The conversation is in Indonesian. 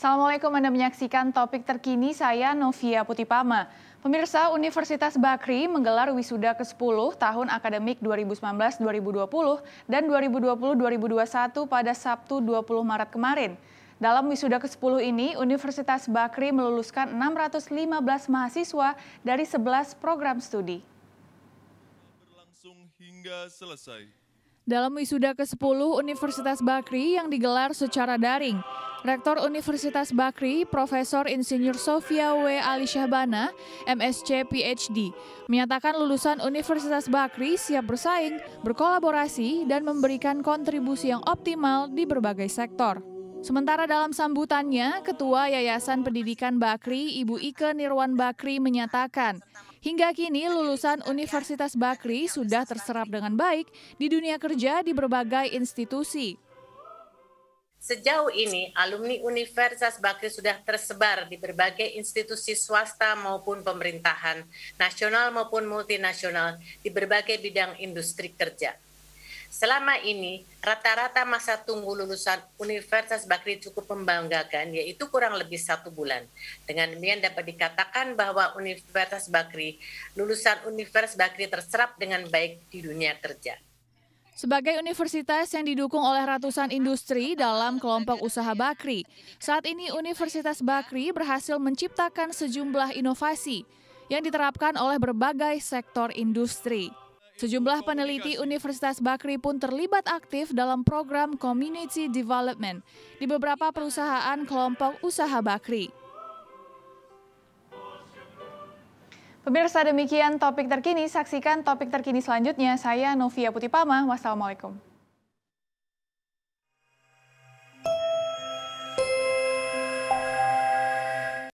Assalamualaikum Anda menyaksikan topik terkini saya Novia Putipama. Pemirsa Universitas Bakri menggelar wisuda ke-10 tahun akademik 2019-2020 dan 2020-2021 pada Sabtu 20 Maret kemarin. Dalam wisuda ke-10 ini, Universitas Bakri meluluskan 615 mahasiswa dari 11 program studi. Berlangsung hingga selesai. Dalam wisuda ke-10 Universitas Bakri yang digelar secara daring, Rektor Universitas Bakri, Profesor Insinyur Sofia W. Ali Syahbana, MSc PhD, menyatakan lulusan Universitas Bakri siap bersaing, berkolaborasi, dan memberikan kontribusi yang optimal di berbagai sektor. Sementara dalam sambutannya, Ketua Yayasan Pendidikan Bakri, Ibu Ike Nirwan Bakri menyatakan, hingga kini lulusan Universitas Bakri sudah terserap dengan baik di dunia kerja di berbagai institusi. Sejauh ini, alumni Universitas Bakri sudah tersebar di berbagai institusi swasta maupun pemerintahan, nasional maupun multinasional, di berbagai bidang industri kerja. Selama ini, rata-rata masa tunggu lulusan Universitas Bakri cukup membanggakan, yaitu kurang lebih satu bulan. Dengan demikian dapat dikatakan bahwa Universitas Bakri, lulusan Universitas Bakri terserap dengan baik di dunia kerja. Sebagai universitas yang didukung oleh ratusan industri dalam kelompok usaha Bakri, saat ini Universitas Bakri berhasil menciptakan sejumlah inovasi yang diterapkan oleh berbagai sektor industri. Sejumlah peneliti Universitas Bakri pun terlibat aktif dalam program community development di beberapa perusahaan kelompok usaha Bakri. Pemirsa demikian topik terkini, saksikan topik terkini selanjutnya. Saya Novia Putipama, wassalamualaikum.